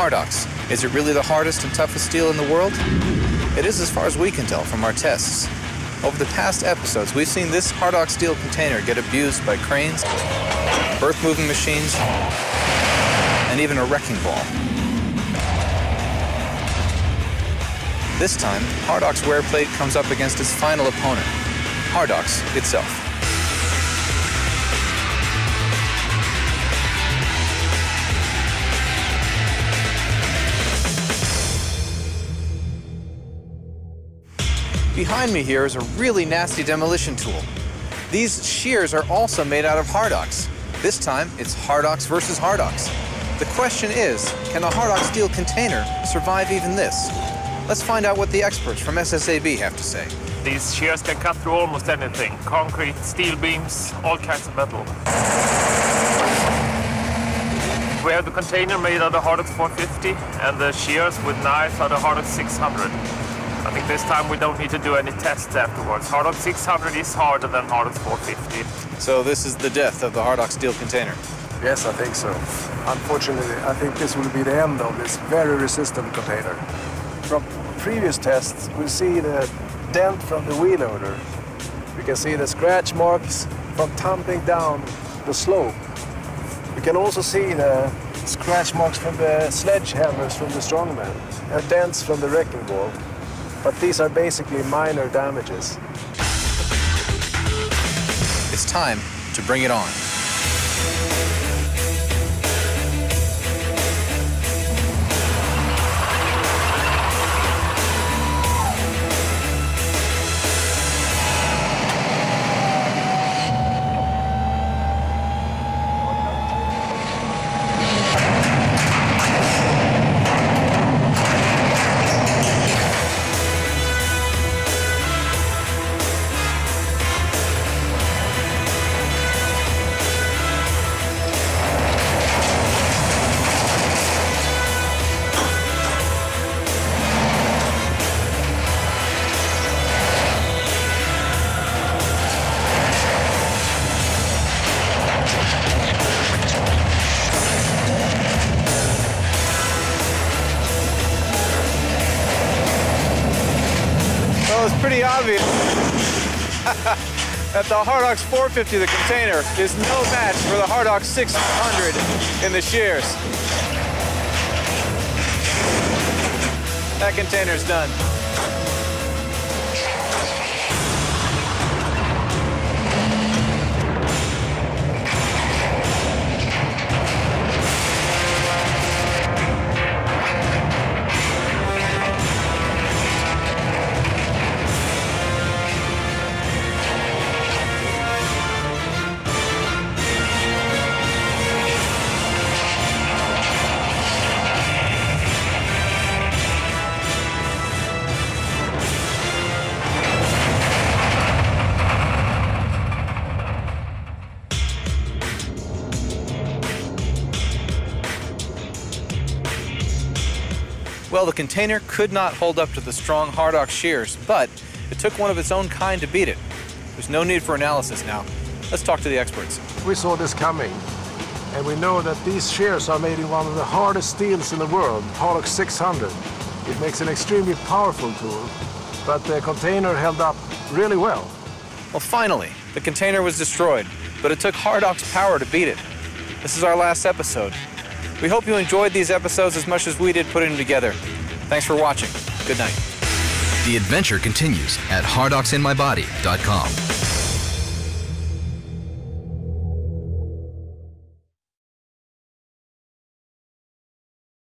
Hardox. Is it really the hardest and toughest steel in the world? It is as far as we can tell from our tests. Over the past episodes, we've seen this Hardox steel container get abused by cranes, earth-moving machines, and even a wrecking ball. This time, Hardox wear plate comes up against its final opponent, Hardox itself. Behind me here is a really nasty demolition tool. These shears are also made out of Hardox. This time, it's Hardox versus Hardox. The question is, can a Hardox steel container survive even this? Let's find out what the experts from SSAB have to say. These shears can cut through almost anything. Concrete, steel beams, all kinds of metal. We have the container made out of Hardox 450 and the shears with knives out of Hardox 600. I think this time we don't need to do any tests afterwards. Hardox 600 is harder than Hardox 450. So this is the death of the Hardox steel container. Yes, I think so. Unfortunately, I think this will be the end of this very resistant container. From previous tests, we see the dent from the wheel loader. We can see the scratch marks from tumbling down the slope. We can also see the scratch marks from the sledgehammers from the strongman and dents from the wrecking ball. But these are basically minor damages. It's time to bring it on. Well, it's pretty obvious that the Hardox 450, the container, is no match for the Hardox 600 in the shears. That container's done. Well, the container could not hold up to the strong Hardox shears, but it took one of its own kind to beat it. There's no need for analysis now. Let's talk to the experts. We saw this coming, and we know that these shears are made in one of the hardest steels in the world, Hardox 600. It makes an extremely powerful tool, but the container held up really well. Well, finally, the container was destroyed, but it took Hardox power to beat it. This is our last episode. We hope you enjoyed these episodes as much as we did putting them together. Thanks for watching. Good night. The adventure continues at hardoxinmybody.com.